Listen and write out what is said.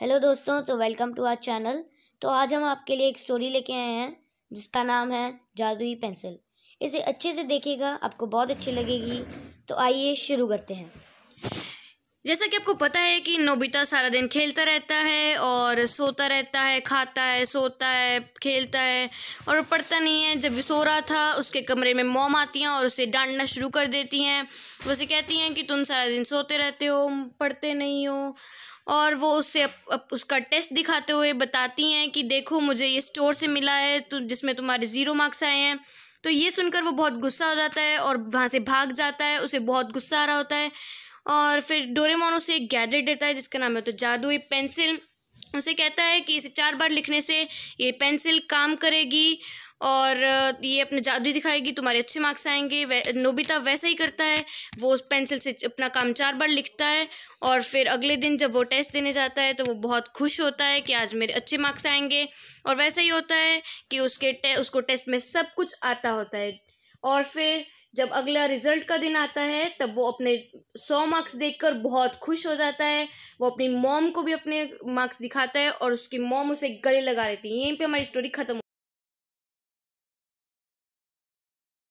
Hello दोस्तों तो welcome to our channel तो आज हम आपके लिए एक स्टोरी लेके आए हैं, जिसका नाम है जादुई पेंसिल इसे अच्छे से देखिएगा, आपको बहुत अच्छी लगेगी. तो आइए शुरू करते हैं. जैसा कि आपको पता है कि नोबिता सारा दिन खेलता रहता है और सोता रहता है, खाता है, सोता है, खेलता है और पढ़ता नहीं है. जब सो रहा था, उसके कमरे में मोम आती हैं और उसे डांटना शुरू कर देती हैं. उसे कहती हैं कि तुम सारा दिन सोते रहते हो, पढ़ते नहीं हो. और वो उससे अप, अप, उसका टेस्ट दिखाते हुए बताती हैं कि देखो मुझे ये स्टोर से मिला है तो जिसमें तुम्हारे ज़ीरो मार्क्स आए हैं। तो ये सुनकर वो बहुत गुस्सा हो जाता है और वहाँ से भाग जाता है उसे बहुत गुस्सा आ रहा होता है। और फिर डोरेमोन उसे एक गैजेट देता है जिसका नाम है तो जादुई पेंसिल उसे कहता है कि इसे चार बार लिखने से ये पेंसिल काम करेगी और ये अपने जादू दिखाएगी तुम्हारे अच्छे मार्क्स आएँगे। वै नोबिता वैसा ही करता है। वो उस पेंसिल से अपना काम चार बार लिखता है और फिर अगले दिन जब वो टेस्ट देने जाता है तो वो बहुत खुश होता है कि आज मेरे अच्छे मार्क्स आएँगे। और वैसा ही होता है कि उसके टे, उसको टेस्ट में सब कुछ आता होता है। और फिर जब अगला रिज़ल्ट का दिन आता है तब वो अपने सौ मार्क्स देखकर बहुत खुश हो जाता है। वो अपनी मॉम को भी अपने मार्क्स दिखाता है और उसकी मॉम उसे गले लगा लेती है। यहीं पे हमारी स्टोरी ख़त्म